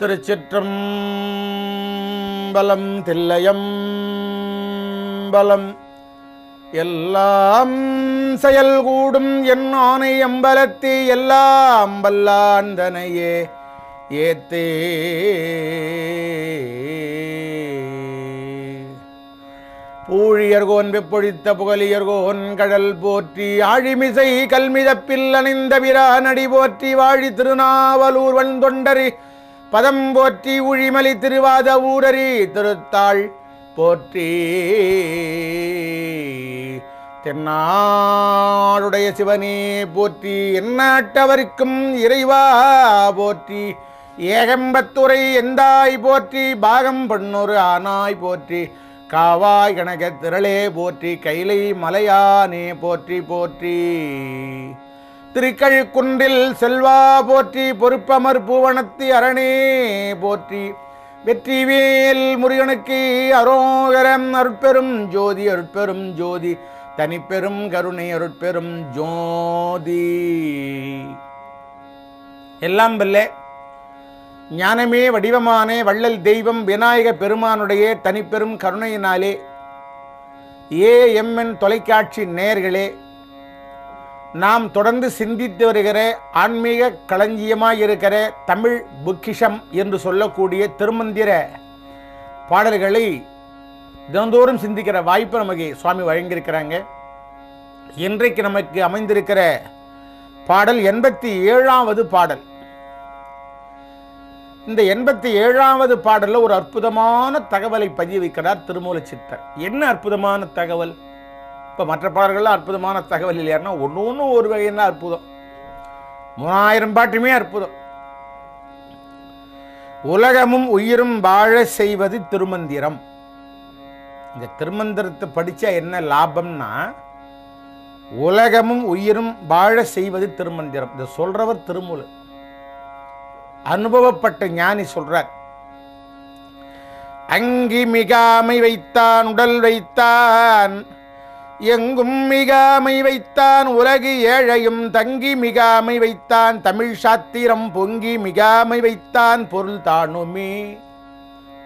திருச்சிற்றம்பலம் தில்லையம் பலம் எல்லாம் செயல் கூடும் என் ஆணை அம்பலத்தி எல்லாம் வல்லாந்தனையே ஏத்தே. பூழியர்கோன் வெப்பொழித்த புகழியர்கோன் கடல் போற்றி ஆழிமிசை கல்மிதப்பில் அணிந்த விரானடி போற்றி வாழி திருநாவலூர் வன் தொண்டரி பதம் போற்றி உழிமலி திருவாத ஊரறி திருத்தாள் போற்றி. தென்னாளுடைய சிவனே போற்றி எந்நாட்டவர்க்கும் இறைவா போற்றி. ஏகம்பத்துறை எந்தாய் போற்றி பாகம் பண்ணொரு ஆனாய் போற்றி. காவாய் கணக திரளே போற்றி கைலை மலையானே போற்றி போற்றி. திருக்கள் குன்றில் செல்வா போற்றி பொறுப்பமர் பூவனத்தி அரணே போற்றி. வெற்றிவேல் முருகனுக்கு அரோகரம் அருட்பெரும் ஜோதி அருட்பெரும் ஜோதி. தனிப்பெரும் கருணை அருட்பெரும் ஜோதி. எல்லாம் வல்ல ஞானமே வடிவமானே வள்ளல் தெய்வம் விநாயக பெருமானுடைய தனிப்பெரும் கருணையினாலே ஏ எம்என் தொலைக்காட்சி நேயர்களே நாம் தொடர்ந்து சிந்தித்து வருகிற ஆன்மீக களஞ்சியமாக இருக்கிற தமிழ் புக்கிஷம் என்று சொல்லக்கூடிய திருமந்திர பாடல்களை தினந்தோறும் சிந்திக்கிற வாய்ப்பு நமக்கு சுவாமி வழங்கியிருக்கிறாங்க. இன்றைக்கு நமக்கு அமைந்திருக்கிற பாடல் எண்பத்தி ஏழாவது பாடல். இந்த எண்பத்தி ஏழாவது பாடலில் ஒரு அற்புதமான தகவலை பதிய வைக்கிறார் திருமூல சித்தர் என்ன அற்புதமான தகவல்? இப்போ மற்ற பாடல்கள்லாம் அற்புதமான தகவல் இல்லையாருன்னா ஒன்று ஒன்று ஒரு வகைன்னா அற்புதம். மூணாயிரம் பாட்டுமே அற்புதம். உலகமும் உயிரும் வாழ செய்வது திருமந்திரம். இந்த திருமந்திரத்தை படித்தா என்ன லாபம்னா உலகமும் உயிரும் வாழ செய்வது திருமந்திரம். இதை சொல்றவர் திருமூல் அனுபவப்பட்ட ஞானி சொல்றார். அங்கி மிகாமை வைத்தான் உடல் வைத்தான். எங்கும் மிகாமை வைத்தான் உலகு ஏழையும் தங்கி மிகாமை வைத்தான் தமிழ் சாத்திரம் பொங்கி மிகாமை வைத்தான் பொருள் தானுமே.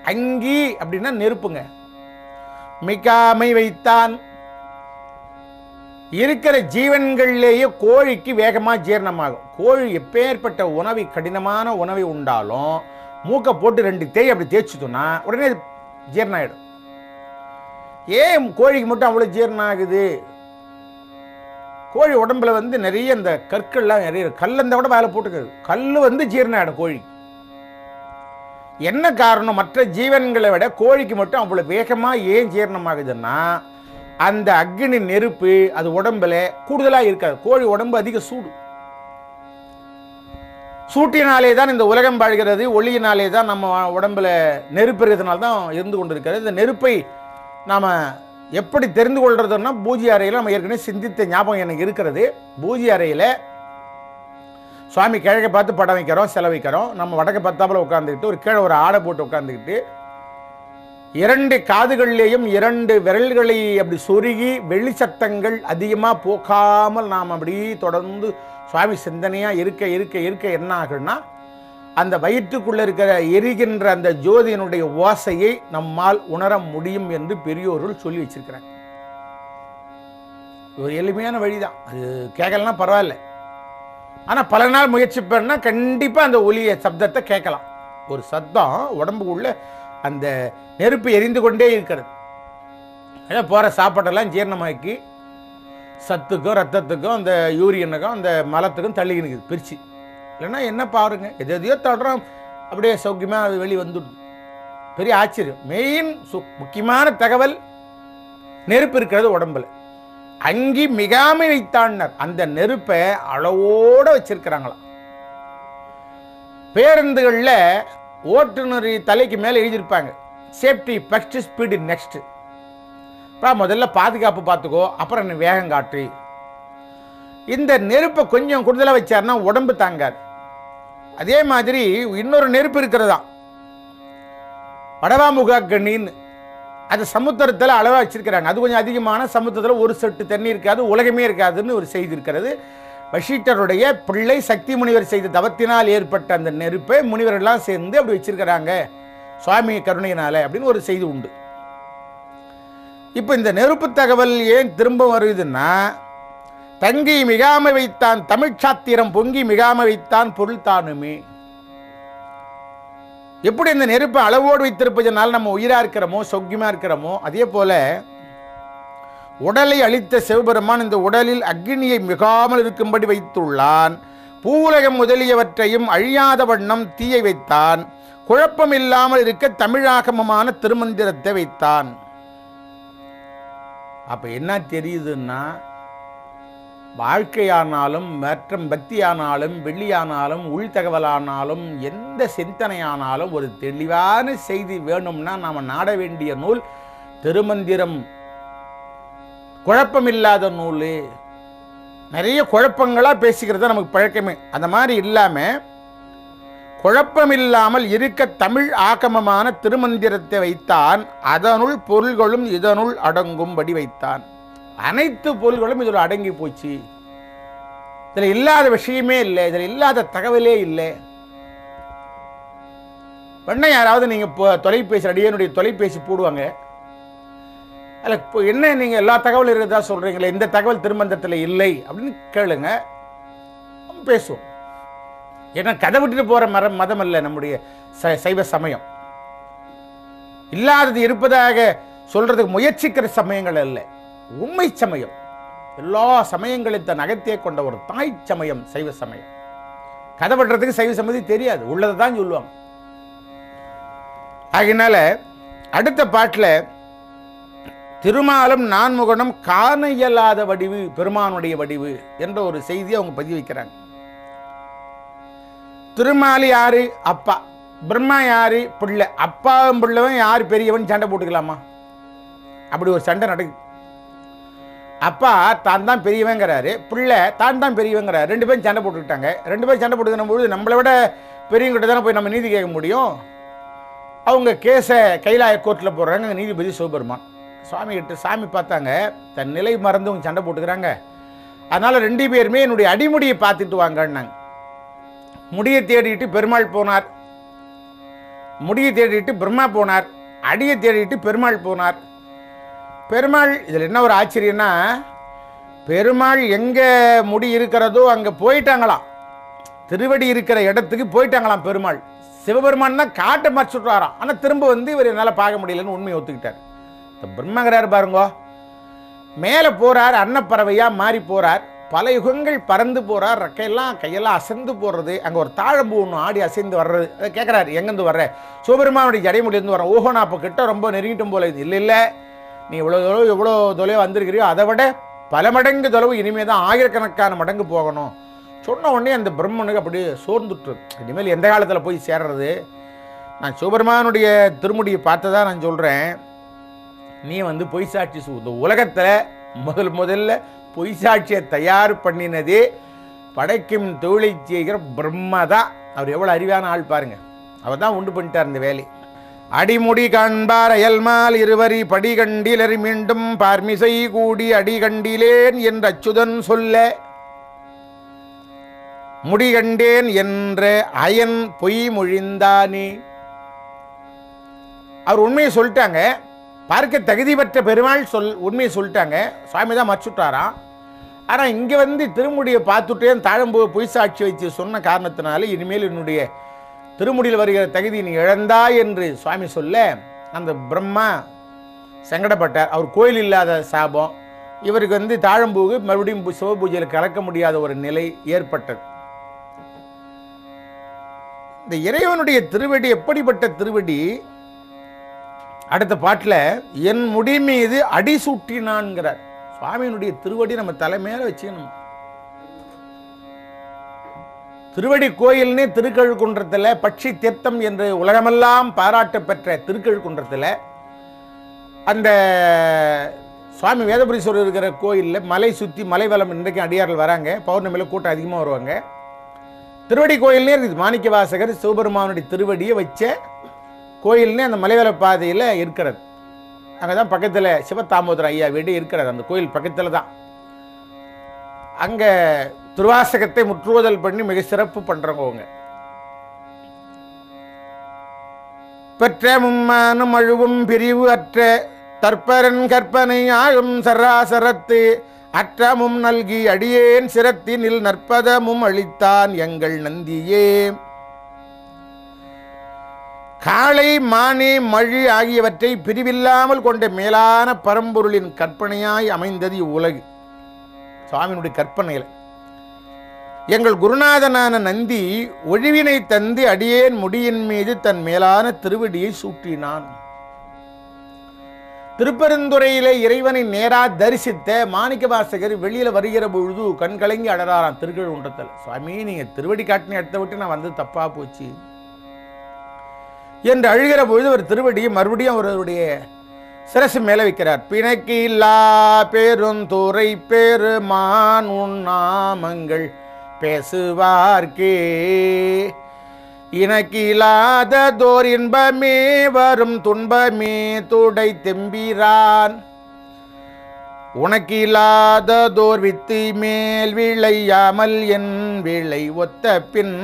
அங்கி அப்படின்னா நெருப்புங்க. மிகாமை வைத்தான் இருக்கிற ஜீவன்கள்லேயே கோழிக்கு வேகமாக ஜீரணமாகும். கோழி எப்பேற்பட்ட உணவை கடினமான உணவை உண்டாலும் மூக்கை போட்டு ரெண்டு தேய் அப்படி தேய்ச்சிட்டோம்னா உடனே ஜீரணம் ஆகிடும் ஏன் கோழிக்கு மட்டும் அவ்வளோ ஜீரணம் ஆகுது? கோழி உடம்புல வந்து நிறைய இந்த கற்கள்லாம் நிறைய கல்லந்த கல் அந்த கூட வேலை போட்டுக்கிறது. கல் வந்து ஜீரணம் ஆகிடும் கோழி என்ன காரணம்? மற்ற ஜீவன்களை விட கோழிக்கு மட்டும் அவ்வளோ வேகமாக ஏன் ஜீரணமாகுதுன்னா அந்த அக்னி நெருப்பு அது உடம்புல கூடுதலாக இருக்காது. கோழி உடம்பு அதிக சூடு. சூட்டினாலே தான் இந்த உலகம் வாழ்கிறது ஒளியினாலே தான் நம்ம உடம்புல நெருப்பு இருக்கிறதுனால தான் இருந்து கொண்டிருக்கிறது. இந்த நெருப்பை நாம் எப்படி தெரிந்து கொள்றதுன்னா பூஜை அறையில் நம்ம ஏற்கனவே சிந்தித்த ஞாபகம் எனக்கு இருக்கிறது. பூஜை அறையில் சுவாமி கிழக்க பார்த்து படம் வைக்கிறோம் செலவு வைக்கிறோம். நம்ம வடக்கு பத்தாப்புல உட்காந்துக்கிட்டு ஒரு கீழே ஒரு ஆடை போட்டு உட்காந்துக்கிட்டு இரண்டு காதுகள்லேயும் இரண்டு விரல்களை அப்படி சொருகி வெளி சத்தங்கள் அதிகமாக போக்காமல் நாம் அப்படி தொடர்ந்து சுவாமி சிந்தனையாக இருக்க இருக்க இருக்க என்ன ஆகுன்னா அந்த வயிற்றுக்குள்ளே இருக்கிற எரிகின்ற அந்த ஜோதியினுடைய ஓசையை நம்மால் உணர முடியும் என்று பெரியோர்கள் சொல்லி வச்சிருக்கிறாங்க. ஒரு எளிமையான வழிதான். அது கேட்கலன்னா பரவாயில்ல. ஆனால் பல நாள் முயற்சி பண்ணால் கண்டிப்பாக அந்த ஒலிய சப்தத்தை கேட்கலாம். ஒரு சத்தம் உடம்புக்குள்ள அந்த நெருப்பு எரிந்து கொண்டே இருக்கிறது. ஏன்னா போகிற சாப்பாட்டெல்லாம் ஜீரணமாக்கி சத்துக்கும் ரத்தத்துக்கும் அந்த யூரியனுக்கும் அந்த மலத்துக்கும் தள்ளி நிற்குது பிரித்து இல்லைன்னா என்ன பாருங்க எது எதையோ தடுறோம் அப்படியே சௌக்கியமாக அது வெளியே வந்துடுது. பெரிய ஆச்சரியம். மெயின் சு முக்கியமான தகவல் நெருப்பு இருக்கிறது உடம்புல. அங்கி மிகாமை வைத்தான்னர். அந்த நெருப்பை அளவோட வச்சிருக்கிறாங்களாம். பேருந்துகளில் ஓட்டுநர் தலைக்கு மேலே எழுதியிருப்பாங்க. சேஃப்டி ஃபஸ்ட்டு ஸ்பீடு நெக்ஸ்ட்டு பா முதல்ல பாதுகாப்பு பார்த்துக்கோ அப்புறம் வேகம் காட்டு. இந்த நெருப்பை கொஞ்சம் கூடுதலாக வச்சாருன்னா உடம்பு தாங்காது. அதே மாதிரி இன்னொரு நெருப்பு இருக்கிறதா? வடவாமுகாக்கண்ணின்னு அது சமுத்திரத்தில் அளவாக வச்சிருக்கிறாங்க. அது கொஞ்சம் அதிகமான சமுத்திரத்தில் ஒரு சொட்டு தண்ணி இருக்காது உலகமே இருக்காதுன்னு ஒரு செய்தி இருக்கிறது. வஷீட்டருடைய பிள்ளை சக்தி முனிவர் செய்த தவத்தினால் ஏற்பட்ட அந்த நெருப்பை முனிவர்கள்லாம் சேர்ந்து அப்படி வச்சிருக்கிறாங்க. சுவாமி கருணையினால அப்படின்னு ஒரு செய்தி உண்டு. இப்போ இந்த நெருப்பு தகவல் ஏன் திரும்ப வருதுன்னா தங்கி மிகாம வைத்தான் தமிழ்ச்சாத்திரம் பொங்கி மிகாம வைத்தான் பொருள் தானுமே. எப்படி இந்த நெருப்பை அளவோடு வைத்திருப்பதனால் நம்ம உயிராக இருக்கிறோமோ சொக்கியமாக இருக்கிறோமோ அதே போல் உடலை அளித்த சிவபெருமான் இந்த உடலில் அக்னியை மிகாமல் இருக்கும்படி வைத்துள்ளான். பூவுலகம் முதலியவற்றையும் அழியாத வண்ணம் தீயை வைத்தான். குழப்பம் இல்லாமல் இருக்க தமிழாகமமான திருமந்திரத்தை வைத்தான். அப்போ என்ன தெரியுதுன்னா வாழ்க்கையானாலும் மற்றும் பக்தியானாலும் வெள்ளியானாலும் உள்தகவலானாலும் எந்த சிந்தனையானாலும் ஒரு தெளிவான செய்தி வேணும்னா நாம் நாட வேண்டிய நூல் திருமந்திரம். குழப்பமில்லாத நூல். நிறைய குழப்பங்களாக பேசிக்கிறது தான் நமக்கு பழக்கமே. அந்த மாதிரி இல்லாமல் குழப்பமில்லாமல் இருக்க தமிழ் ஆகமமான திருமந்திரத்தை வைத்தான் அதனுள் பொருள்களும் இதனுள் அடங்கும்படி வைத்தான். அனைத்து பொருள்களும் இதில் அடங்கி போச்சு. இதில் இல்லாத விஷயமே இல்லை இதில் இல்லாத தகவலே இல்லை. பண்ண யாராவது நீங்கள் இப்போ தொலைபேசி அடியனுடைய தொலைபேசி போடுவாங்க. அதில் இப்போ என்ன நீங்கள் எல்லா தகவலும் இருக்கிறதா சொல்கிறீங்களே இந்த தகவல் திருமந்தத்தில் இல்லை அப்படின்னு கேளுங்க. பேசுவோம். ஏன்னா கதை விட்டுட்டு போகிற மரம் மதம் அல்ல நம்முடைய ச சைவ சமயம். இல்லாதது இருப்பதாக சொல்றதுக்கு முயற்சிக்கிற சமயங்கள் அல்ல. உண்மை சமயம். எல்லா சமயங்களையும் தன் கொண்ட ஒரு தாய் சமயம் சைவ சமயம். கதை விடுறதுக்கு சைவ சமதி தெரியாது. உள்ளதை தான் சொல்லுவாங்க. ஆகினால அடுத்த பாட்டில் திருமாலும் நான்முகனும் காண இயலாத வடிவு பெருமானுடைய வடிவு என்ற ஒரு செய்தியை அவங்க பதிவு வைக்கிறாங்க. திருமாலி யாரு? அப்பா. பிரம்மா யாரு? பிள்ளை. அப்பாவும் பிள்ளைவன் யார்? பெரியவன் சண்டை போட்டுக்கலாமா? அப்படி ஒரு சண்டை நடக்குது. அப்பா தான் தான் பெரியவங்கிறாரு பிள்ளை தான் தான் பெரியவங்கிறாரு. ரெண்டு பேரும் சண்டை போட்டுக்கிட்டாங்க. ரெண்டு பேரும் சண்டை போட்டுக்கிற நம்மளை விட பெரியவங்கிட்ட தானே போய் நம்ம நீதி கேட்க முடியும்? அவங்க கேஸை கைலாய கோர்ட்டில் போடுறாங்க நீதிபதி சிவபெருமான். சுவாமி கிட்ட சாமி பார்த்தாங்க தன் நிலை மறந்து அவங்க சண்டை போட்டுக்கிறாங்க. அதனால் ரெண்டு பேருமே என்னுடைய அடிமுடியை பார்த்துட்டு வாங்கன்னாங்க. முடியை தேடிட்டு பெருமாள் போனார். முடியை தேடிட்டு பிரம்மா போனார். அடியை தேடிட்டு பெருமாள் போனார். பெருமாள் இதில் என்ன ஒரு ஆச்சரியம்னா பெருமாள் எங்கே முடி இருக்கிறதோ அங்கே போயிட்டாங்களாம். திருவடி இருக்கிற இடத்துக்கு போயிட்டாங்களாம் பெருமாள். சிவபெருமான் தான் காட்டை மறைச்சுட்டாராம். ஆனால் திரும்ப வந்து இவர் என்னால் பார்க்க முடியலன்னு உண்மையை ஒத்துக்கிட்டார். இந்த பிரம்மங்கிறார் பாருங்கோ. மேலே போகிறார் அன்னப்பறவையாக மாறி போகிறார் பல யுகங்கள் பறந்து போகிறார் ரெக்கையெல்லாம் கையெல்லாம் அசைந்து போடுறது. அங்கே ஒரு தாழம்பூ ஒன்று ஆடி அசைந்து வர்றது. அதை கேட்குறாரு எங்கேருந்து வர்ற? சிவபெருமானுடைய ஜடைமுடியிருந்து வரேன் ஓஹோ நான் அப்போ கிட்ட ரொம்ப நெருங்கிட்டும் போல இது. இல்லை இல்லை. நீ இவ்வளோ தொலைவு எவ்வளோ தொலைவு வந்திருக்கிறியோ அதை விட பல மடங்கு தொலைவு இனிமேல் தான் ஆயிரக்கணக்கான மடங்கு போகணும். சொன்ன உடனே அந்த பிரம்மனுக்கு அப்படியே சோர்ந்துட்டு இனிமேல் எந்த காலத்தில் போய் சேர்றது? நான் சிவபெருமானுடைய திருமுடியை பார்த்ததா நான் சொல்கிறேன் நீ வந்து பொய் சாட்சி சு- இந்த உலகத்தில் முதல் முதல்ல பொய் சாட்சியை தயார் பண்ணினது படைக்கும் தொழிலை செய்கிற பிரம்மா தான். அவர் எவ்வளோ அறிவான ஆள் பாருங்க. அவர் தான் உண்டு பண்ணிட்டார் இந்த வேலை. அடிமுடி காண்பார் அயல்மால் இருவரி படிகண்டிலறி மீண்டும் பார்மிசை கூடி அடிகண்டிலேன் என்று அச்சுதன் சொல்ல முடிகண்டேன் என்ற அயன் பொய் மொழிந்தானே? அவர் உண்மையை சொல்லிட்டாங்க. பார்க்க தகுதி பெற்ற பெருமாள் சொல் உண்மையை சொல்லிட்டாங்க. சுவாமி தான் மறைச்சுட்டாராம். ஆனால் இங்கே வந்து திருமுடியை பார்த்துட்டேன் தாழம்பு பொய் சாட்சி வச்சு சொன்ன காரணத்தினால இனிமேல் என்னுடைய திருமுடியில் வருகிற தகுதி நீ இழந்தாய் என்று சுவாமி சொல்ல அந்த பிரம்மா சங்கடப்பட்டார். அவர் கோயில் இல்லாத சாபம். இவருக்கு வந்து தாழம்பூவு மறுபடியும் சிவபூஜையில் கலக்க முடியாத ஒரு நிலை ஏற்பட்டது. இந்த இறைவனுடைய திருவடி எப்படிப்பட்ட திருவடி? அடுத்த பாட்டில் என் முடி மீது அடி சூட்டினான்கிறார். சுவாமியினுடைய திருவடி நம்ம தலை மேல வச்சுக்கணும்? திருவடி கோயில்னே திருக்கழுக்குன்றத்தில் பட்சி தீர்த்தம் என்று உலகமெல்லாம் பாராட்டு பெற்ற திருக்கழுக்குன்றத்தில் அந்த சுவாமி வேதபுரீஸ்வரர் இருக்கிற கோயிலில் மலை சுற்றி மலைவலம் இன்றைக்கும் அடியார்கள் வராங்க. பௌர்ணமியில் கூட்டம் அதிகமாக வருவாங்க. திருவடி கோயில்னே இருக்குது. மாணிக்க வாசகர் சிவபெருமானுடைய திருவடியை வச்ச கோயில்னே அந்த மலைவல பாதையில் இருக்கிறது. அங்கே தான் பக்கத்தில் சிவதாமோதர ஐயா வீடு இருக்கிறது. அந்த கோயில் பக்கத்தில் தான் அங்கே துருவாசகத்தை முற்றுவதல் பண்ணி மிக சிறப்பு பண்றவங்க. பெற்ற மும்மானும் அழுவும் பிரிவு அற்ற தற்பரன் கற்பனை ஆழும் சராசரத்து அற்றமும் நல்கி அடியேன் சிரத்தினில் நற்பதமும் அளித்தான் எங்கள் நந்தியே. காளை மானே மழி ஆகியவற்றை பிரிவில்லாமல் கொண்ட மேலான பரம்பொருளின் கற்பனையாய் அமைந்தது இவ்வுலகு. சுவாமியினுடைய கற்பனையில். எங்கள் குருநாதனான நந்தி ஒழிவினை தந்து அடியேன் முடியின் மீது தன் மேலான திருவடியை சூட்டினான். திருப்பெருந்துறையிலே இறைவனை நேரா தரிசித்த மாணிக்க வாசகர் வெளியில வருகிற பொழுது கண்கலங்கி அடறாராம் திருக்கழுன்றத்தில் சுவாமி நீங்க திருவடி காட்டின இடத்த விட்டு நான் வந்து தப்பா போச்சு. என்று அழுகிற பொழுது ஒரு திருவடியை மறுபடியும் அவருடைய சிரசு மேலே வைக்கிறார். பிணக்கு இல்லா பெருந்துறை பெருமான் உண்ணாமங்கள் பேசுவார்க்கே. இனக்கிலாததோர் இன்பமே வரும் துன்பமே துடை தெம்பிரான். உனக்கில்லாததோர் வித்து மேல் விளையாமல் என் விளை ஒத்த பின்.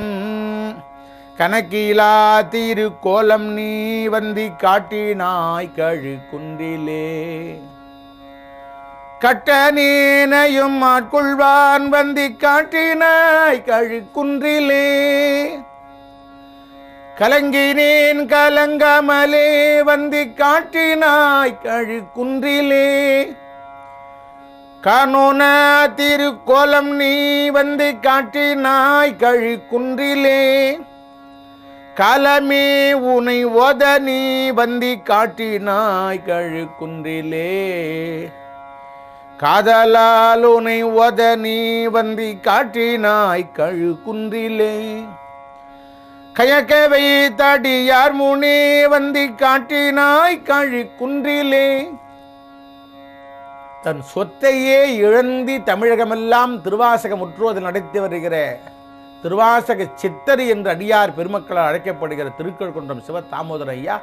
கணக்கிலா திருக்கோலம் நீ வந்தி காட்டினாய் கழு குன்றிலே கட்ட நீனையும் ஆட்கொள்வான் வந்தி காட்டினாய் கழுக்குன்றிலே. கலங்கினேன் கலங்காமலே வந்தி காட்டினாய் கழுக்குன்றிலே. குன்றிலே திருக்கோலம் நீ வந்து காட்டினாய் கழுக்குன்றிலே. காலமே உனை ஓத நீ வந்தி காட்டினாய் கழுக்குன்றிலே. காதலால் உனை ஓத நீ வந்தி காட்டினாய் கழு குன்றிலே கயக்கவை தடியார் முனே வந்தி காட்டினாய் கழு குன்றிலே தன் சொத்தையே இழந்தி தமிழகமெல்லாம் திருவாசகமுற்று முற்றுவது நடத்தி வருகிற திருவாசக சித்தரி என்று அடியார் பெருமக்களால் அழைக்கப்படுகிற திருக்கழுக்குன்றம் சிவ தாமோதர ஐயா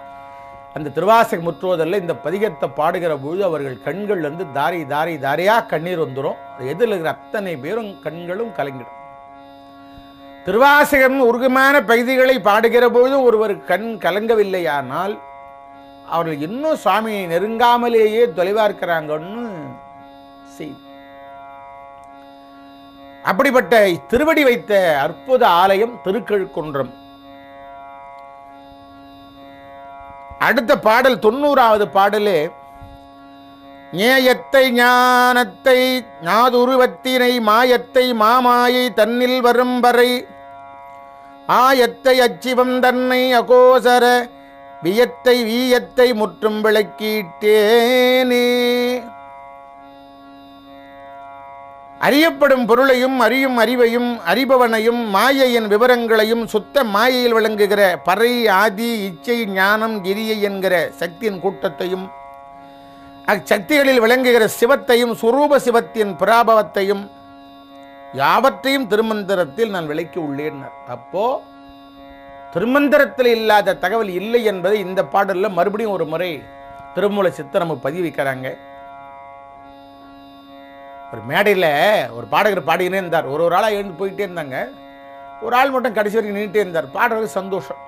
அந்த திருவாசக முற்றுவதில் இந்த பதிகத்தை பாடுகிற பொழுது அவர்கள் கண்கள்லேருந்து தாரி தாரி தாரியாக கண்ணீர் வந்துடும் எதில் இருக்கிற அத்தனை பேரும் கண்களும் கலங்கிடும். திருவாசகம் உருகமான பகுதிகளை பாடுகிற பொழுது ஒருவர் கண் கலங்கவில்லையானால் அவர்கள் இன்னும் சுவாமியை நெருங்காமலேயே தொலைவாக இருக்கிறாங்கன்னு செய்தி. அப்படிப்பட்ட திருவடி வைத்த அற்புத ஆலயம் திருக்கழுக்குன்றம். அடுத்த பாடல் தொண்ணூறாவது பாடலே ஞேயத்தை ஞானத்தை ஞாதுருவத்தினை மாயத்தை மாமாயை தன்னில் வரும் வரை ஆயத்தை அச்சிவம் தன்னை அகோசர வியத்தை வீயத்தை முற்றும் விளக்கிட்டேனே. அறியப்படும் பொருளையும் அறியும் அறிவையும் அறிபவனையும் மாயையின் விவரங்களையும் சுத்த மாயையில் விளங்குகிற பறை ஆதி இச்சை ஞானம் கிரியை என்கிற சக்தியின் கூட்டத்தையும் அச்சக்திகளில் விளங்குகிற சிவத்தையும் சுரூப சிவத்தின் பிராபவத்தையும் யாவற்றையும் திருமந்திரத்தில் நான் விளக்கி உள்ளேன். அப்போ திருமந்திரத்தில் இல்லாத தகவல் இல்லை என்பதை இந்த பாடலில் மறுபடியும் ஒரு முறை திருமூல சித்தர் நம்ம ஒரு மேடையில் ஒரு பாடகர் பாடிக்கினே இருந்தார். ஒரு ஒரு ஆளாக எழுந்து போயிட்டே இருந்தாங்க. ஒரு ஆள் மட்டும் கடைசி வரைக்கும் நின்றுட்டே இருந்தார். பாடுறது சந்தோஷம்.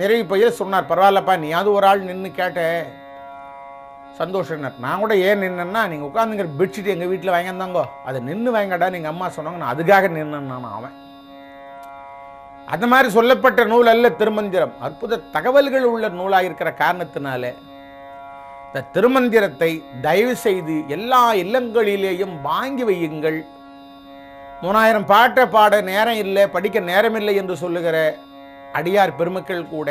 நிறைவு பையில் சொன்னார் பரவாயில்லப்பா நீ அது ஒரு ஆள் நின்று கேட்ட? சந்தோஷம்னார் நான் கூட ஏன் நின்னேன்னா நீங்கள் உட்காந்துங்கிற பெட்ஷீட் எங்கள் வீட்டில் வாங்கியிருந்தாங்கோ அதை நின்று வாங்கடா நீங்கள் அம்மா சொன்னாங்க. நான் அதுக்காக நின்னேன் நான் அவன். அந்த மாதிரி சொல்லப்பட்ட நூல் அல்ல திருமந்திரம். அற்புத தகவல்கள் உள்ள நூலாக இருக்கிற காரணத்தினாலே இந்த திருமந்திரத்தை தயவு செய்து எல்லா இல்லங்களிலேயும் வாங்கி வையுங்கள். மூணாயிரம் பாட்டை பாட நேரம் இல்லை படிக்க நேரம் இல்லை என்று சொல்லுகிற அடியார் பெருமக்கள் கூட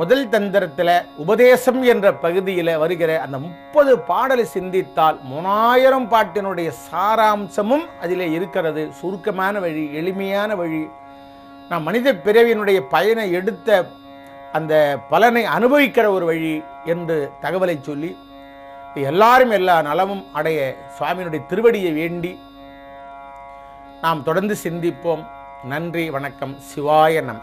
முதல் தந்திரத்தில் உபதேசம் என்ற பகுதியில் வருகிற அந்த முப்பது பாடலை சிந்தித்தால் மூணாயிரம் பாட்டினுடைய சாராம்சமும் அதில் இருக்கிறது. சுருக்கமான வழி எளிமையான வழி. நான் மனித பிறவியினுடைய பயனை எடுத்த அந்த பலனை அனுபவிக்கிற ஒரு வழி என்று தகவலை சொல்லி எல்லாரும் எல்லா நலமும் அடைய சுவாமியினுடைய திருவடியை வேண்டி நாம் தொடர்ந்து சிந்திப்போம். நன்றி வணக்கம். சிவாய நம்.